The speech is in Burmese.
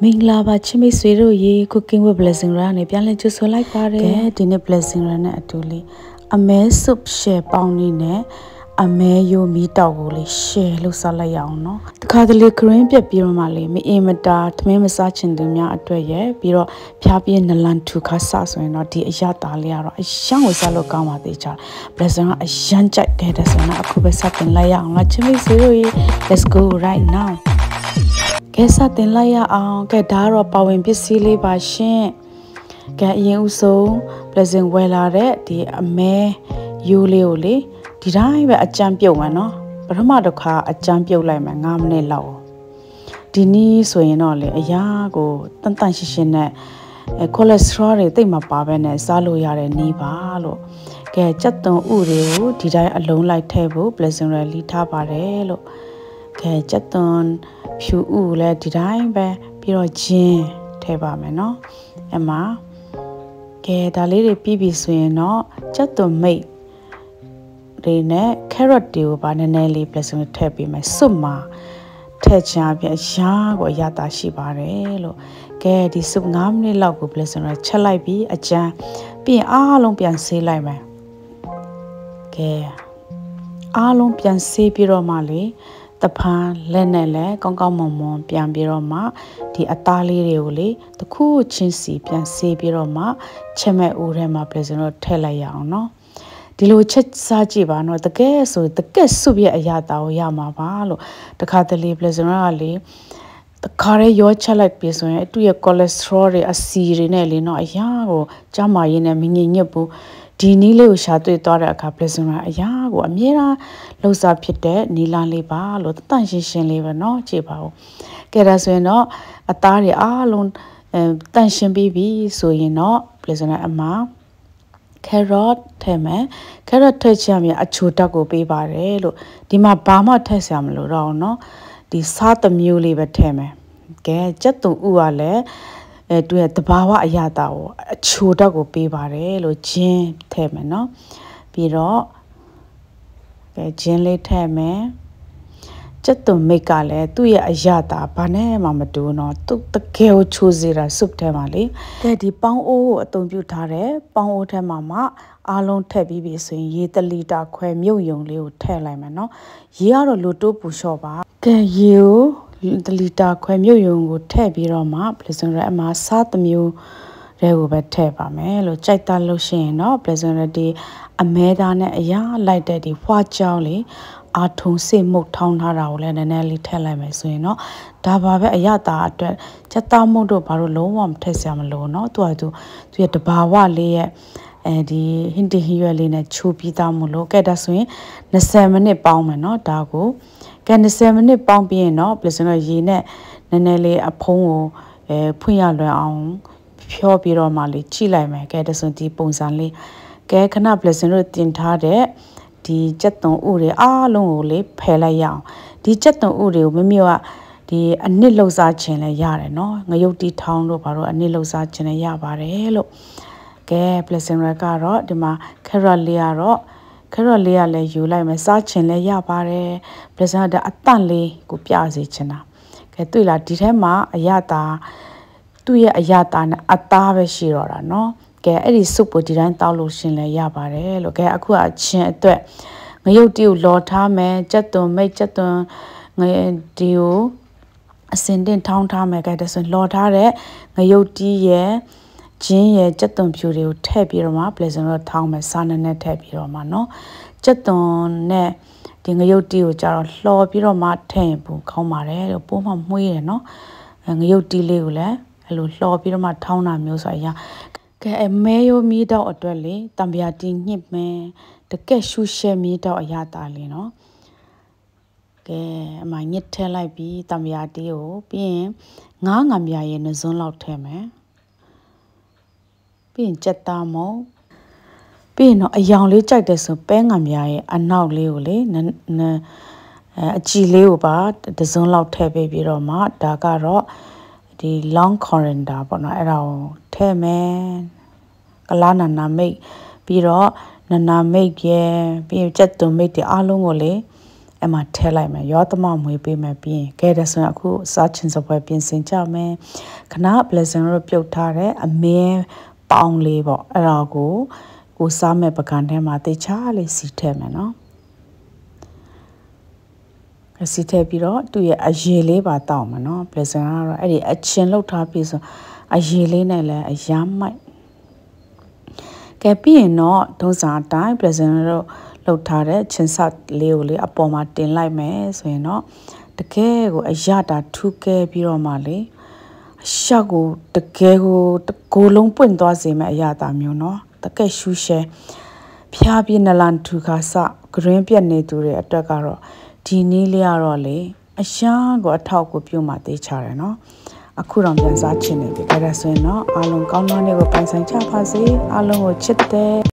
မင်္ဂလာပါချစ်မိတ်ဆွေတို့ရေ cooking with blessing ra နဲ့ပြန်လည်ကြိုဆိုလိုက်ပါတယ်ကဲဒီနေ့ blessing ra နဲ့အတူလေးအမဲ soup share ပေါင်းနေနဲ့အမဲယိုမီတောက်ကိုလေး share လုပ်စားလိုက်ရအောင်နော်တခါတလေခရင်ပြက်ပြီးတော့မှလေမအင်မတာသမင်းမစားချင်သူများအတွက်ရပြီးတော့ဖျားပြင်းနလန်ထူခါစားဆိုရင်တော့ဒီအရသာလေးကတော့အရန်ကိုစားလို့ကောင်းပါသေးချာ blessing ကအရန်ကြိုက်ခဲ့တဲ့ဆိုတော့အခုပဲစတင်လိုက်ရအောင်လားချစ်မိတ်ဆွေတို့ရေ let's go right now ကဲစတင်လိုက်ရအောင်ကဲဒါကတော့ပါဝင်ပစ္စည်းလေးပါရှင်ကဲအရင်ဦးဆုံး blessing ဝယ်လာတဲ့ဒီအမဲရိုးလေးကိုလေဒီတိုင်းပဲအကြမ်းပြုတ်မယ်နော်ပထမတစ်ခါအကြမ်းပြုတ်လိုက်မယ်9မိနစ်လောက်ဒီနည်းဆိုရင်တော့လေအရာကိုတန်တန်ရှင်းရှင်းနဲ့အဲကိုလက်စထရောတွေတိတ်မပါဘဲနဲ့စားလို့ရတဲ့နည်းပါလို့ကဲကြက်သွန်ဥတွေကိုဒီတိုင်းအလုံးလိုက်ထည့်ဖို့ blessing ရလီထားပါတယ်လို့ကဲကြက်သွန် ဖြူဥလည်းဒီတိုင်းပဲပြီးတော့ဂျင်းထည့်ပါမယ်နော်အဲ့မှာကဲဒါလေးတွေပြီးပြီဆိုရင်တော့ကြက်သွန်မိတ်တွေနဲ့ carrot တွေကိုပါနည်းနည်းလေး blessing ထည့်ပေးမယ်စွတ်မှာထည့်ချပြရာကိုအရသာရှိပါတယ်လို့ကဲဒီ soup 9မိနစ်လောက်ကို blessing ချက်လိုက်ပြီးအကြမ်းပြီးရင်အားလုံးပြန်ဆေးလိုက်မယ်ကဲအားလုံးပြန်ဆေးပြီးတော့မှလေ တဖန်လက်နဲ့လည်းကောင်းကောင်းမွန်မွန်ပြန်ပြီးတော့မှဒီအသားလေးတွေကိုလေတခုချင်းစီပြန်ဆေးပြီးတော့မှချက်မဲ့ဦးထဲမှာ pleasant တော့ထည့်လိုက်ရအောင်နော်ဒီလိုချက်စားကြည့်ပါနော်တကယ်ဆိုတကယ်စုပ်ရဲ့အရာတာကိုရမှာပါလို့တခါတလေ pleasant ကလေ တခါရဲရောချက်လိုက်ပြီဆိုရင်သူ့ရဲ့ cholesterol တွေအဆီတွေနဲ့လေနော်အရာကိုကျမရင်းနဲ့မငြိမ်ညစ်ဘူးဒီနီးလေးကိုရှာတွေ့သွားတဲ့အခါ blessing အရာကိုအမြဲတမ်းလှုပ်ရှားဖြစ်တဲ့နီလာလေးပါလို့တန့်ရှင်းရှင်းလေးပဲเนาะကြည့်ပါဦးကဲဒါဆိုရင်တော့အသားတွေအားလုံးအဲတန့်ရှင်းပြီးပြီဆိုရင်တော့ blessing အမ carrot ထည့်မယ် carrot ထည့်ချင်မြအချိုတက်ကိုပေးပါတယ်လို့ဒီမှာဘာမှထည့်ဆရာမလို့တော့เนาะဒီစားသမျိုးလေးပဲထည့်မယ် ကဲကြက်သွန်ဥကလည်းအဲသူရဲ့တဘာဝအရာတာကိုအချိုတက်ကိုပေးပါတယ်လို့ဂျင်းထည့်မယ်နော်ပြီးတော့ကဲဂျင်းလေးထည့်မယ်ကျက်သွန်မိတ်ကလည်းသူ့ရဲ့အရတာဘာနဲ့မှမတူတော့သူတကယ်ကိုချိုးစေတာစုပ်ထဲမှာလေကဲဒီပေါင်းအိုးကိုအသုံးပြုထားတဲ့ပေါင်းအိုးထဲမှာမှအားလုံးထည့်ပြီးပြီဆိုရင်ရေတလီတာခွဲမြုပ်ယုံလေးကိုထည့်လိုက်မယ်နော်ရေကတော့လိုတိုးပူလျှော့ပါကဲရေကို တလီတာခွဲမြုပ်ယုံကိုထည့်ပြီးတော့မှ pleasant ရအမှာစားသမျိုးတွေကိုပဲထည့်ပါမယ်လို့ကြိုက်တာလို့ရှိရင်တော့ pleasant ရဒီအမဲသားနဲ့အရာလိုက်တဲ့ဒီဖွာကြောင်းလေးအာထုံစိတ်မှုတ်ထောင်းထားတာကိုလည်းနည်းနည်းလေးထည့်လိုက်မယ်ဆိုရင်တော့ဒါပါပဲအရသာအတွက်ချက်သားမှုတ်တို့ဘာလို့လုံးဝမထည့်ဆရာမလို့เนาะသူကသူသူရဲ့တဘာဝလေးရဲ့အဲဒီဟင်တီဟီရွက်လေးနဲ့ချိုးပြီးသားမို့လို့ကဲဒါဆိုရင်20မိနစ်ပေါင်းမယ်เนาะဒါကို ကဲ20မိနစ်ပေါင်းပြီးရင်တော့ pleasant တော့ရေနဲ့နည်းနည်းလေးအဖုံးကိုအဲဖွင့်ရလွယ်အောင်ဖြောပြီးတော့မှလေးချိလိုက်မယ်ကဲဒါဆိုဒီပုံစံလေးကဲခဏ pleasant တို့တင်ထားတဲ့ဒီကြက်သွန်ဥတွေအားလုံးကိုလေဖယ်လိုက်ရအောင်ဒီကြက်သွန်ဥတွေကိုမမေကဒီအနစ်လှုပ်ရှားခြင်းလည်းရတယ်နော်ငရုတ်တီထောင်းတို့ဘာလို့အနစ်လှုပ်ရှားခြင်းလည်းရပါတယ်လို့ကဲ blessing ရကတော့ဒီမှာ carrot လေးကတော့ carrot လေးကလည်းယူလိုက်မယ်စားခြင်းလည်းရပါတယ် blessing ကအတန့်လေးကိုပြစေချင်တာကဲတွေ့လားဒီထဲမှာအရတာသူ့ရဲ့အရတာနဲ့အသားပဲရှိတော့တာနော်ကဲအဲ့ဒီစုပ်ကိုဒီတိုင်းတောက်လို့ရှင်လည်းရပါတယ်လို့ကဲအခုအချင်းအတွက်ငရုတ်တီကိုလော်ထားမယ်ကြက်သွန်မိတ်ကြက်သွန်ငရုတ်တီကိုအစင်တင်ထောင်းထားမယ်ကဲဒါဆိုလော်ထားတဲ့ငရုတ်တီရဲ့ ဂျင်းရဲ့ကြက်သွန်ဖြူတွေကိုထည့်ပြီးတော့မှ pleasant တော့ထောင်းမယ်စားနည်းနည်းထည့်ပြီးတော့မှเนาะကြက်သွန်နဲ့ဒီငရုတ်တီကိုကြတော့လှော်ပြီးတော့မှထည့်ရင်ပိုကောင်းပါတယ်လို့ပိုးမှမှုေးရယ်เนาะငရုတ်တီလေးကိုလည်းအဲ့လိုလှော်ပြီးတော့မှထောင်းတာမျိုးဆိုရင်ကဲအမဲယိုမီးတော့အတွက်လေတံပြာတီညစ်မယ်တကက်ရှူရှဲမီးတော့အရတာလေနော်ကဲအမညစ်ထဲလိုက်ပြီးတံပြာတီကိုပြီးရင်ငားငံပြာရဲ့နှစွန်းလောက်ထဲမယ် ပြီးရင်ကြက်သားမုံပြီးရင်တော့အယောင်လေးကြိုက်တယ်ဆိုပဲငံပြာရဲ့အနောက်လေးကိုလေအဲအကြည်လေးကိုပါတစွန်းလောက်ထည့်ပေးပြီးတော့မှဒါကတော့ဒီ long coriander ပေါ့နော်အဲ့ဒါကိုထည့်မယ်ကလားနာနာမိတ်ပြီးတော့နာနာမိတ်ရဲ့ပြီးကြက်သွန်မိတ်တွေအားလုံးကိုလေအဲ့မှာထဲလိုက်မယ်ရောသမမွေးပေးမယ်ပြီးရင်ကဲဒါဆိုရင်အခုစားချင်စပွဲပြင်ဆင်ကြမယ်ခဏ blessing တို့ပြုတ်ထားတဲ့အမဲ ပေါင်းလေးပေါ့အဲ့ဒါကိုကိုစားမဲ့ပကံထဲမှာတေချာလေးစီထည့်မယ်နော်စီထည့်ပြီးတော့သူ့ရဲ့အရေလေးပါတောက်မှာနော် blessing ကတော့အဲ့ဒီအချင်းလောက်ထားပြီးဆိုအရေလေးနဲ့လည်းအရမ်းမိုက်ကဲပြီးရင်တော့ဒုံးစာအတိုင်း blessing တို့လှုပ်ထားတဲ့ချင်းဆက်လေးကိုလေအပေါ်မှာတင်လိုက်မယ်ဆိုရင်တော့တကယ်ကိုအရတာထူးကဲပြီးတော့မှလေအ ရှက်ကိုတကယ်ကိုတကိုယ်လုံးပွင့်သွားစေမယ့်အရတာမျိုးเนาะတကယ်ရှူရှဲဖျားပြင်းနလန်ထူခါစဂရင်းပြက်နေသူတွေအတွက်ကတော့ဒီနည်းလေးကတော့လေအရှားကိုအထောက်ကိုပြုတ်မှသေးချတယ်เนาะအခုတော့ပြန်စားချင်နေပြီဒါဆိုရင်တော့အားလုံးကောင်းကောင်းလေးကိုပိုင်ဆိုင်ချပါစေအားလုံးကိုချစ်တယ်